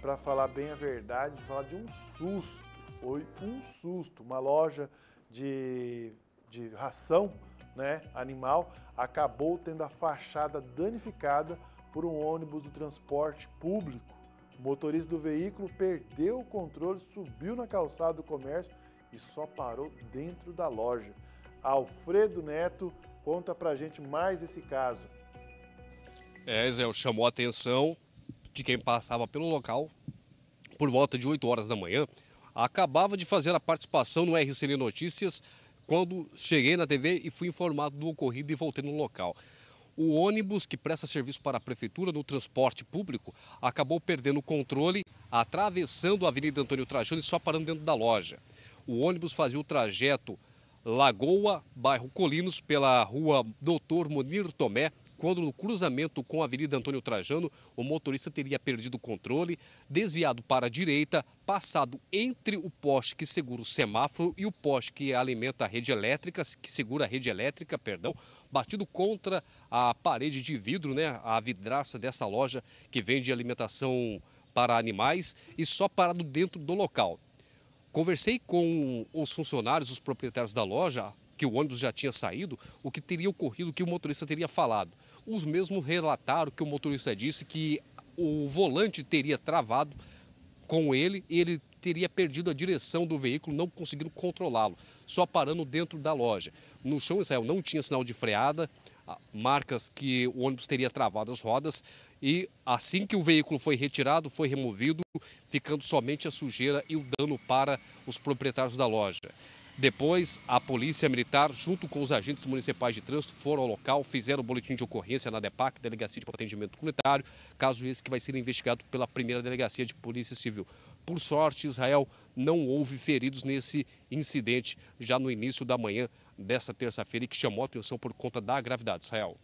para falar bem a verdade, falar de um susto. Foi um susto. Uma loja de, de ração né, animal acabou tendo a fachada danificada por um ônibus do transporte público. O motorista do veículo perdeu o controle, subiu na calçada do comércio e só parou dentro da loja. Alfredo Neto conta pra gente mais esse caso. É, Zé, chamou a atenção de quem passava pelo local por volta de 8 horas da manhã. Acabava de fazer a participação no RCN Notícias quando cheguei na TV e fui informado do ocorrido e voltei no local. O ônibus que presta serviço para a prefeitura no transporte público acabou perdendo o controle, atravessando a Avenida Antônio Trajano e só parando dentro da loja. O ônibus fazia o trajeto Lagoa, bairro Colinos, pela rua Doutor Monir Tomé, quando no cruzamento com a Avenida Antônio Trajano, o motorista teria perdido o controle, desviado para a direita, passado entre o poste que segura o semáforo e o poste que alimenta a rede elétrica, que segura a rede elétrica, perdão, batido contra a parede de vidro, né, a vidraça dessa loja que vende alimentação para animais e só parado dentro do local. Conversei com os funcionários, os proprietários da loja, que o ônibus já tinha saído, o que teria ocorrido, o que o motorista teria falado. Os mesmos relataram que o motorista disse que o volante teria travado com ele e ele teria perdido a direção do veículo, não conseguindo controlá-lo, só parando dentro da loja. No chão, Israel não tinha sinal de freada, marcas que o ônibus teria travado as rodas e assim que o veículo foi retirado, foi removido, ficando somente a sujeira e o dano para os proprietários da loja. Depois, a Polícia Militar, junto com os agentes municipais de trânsito, foram ao local, fizeram o boletim de ocorrência na DEPAC, Delegacia de Atendimento Comunitário, caso esse que vai ser investigado pela primeira Delegacia de Polícia Civil. Por sorte, Israel, não houve feridos nesse incidente já no início da manhã dessa terça-feira e que chamou a atenção por conta da gravidade. Israel.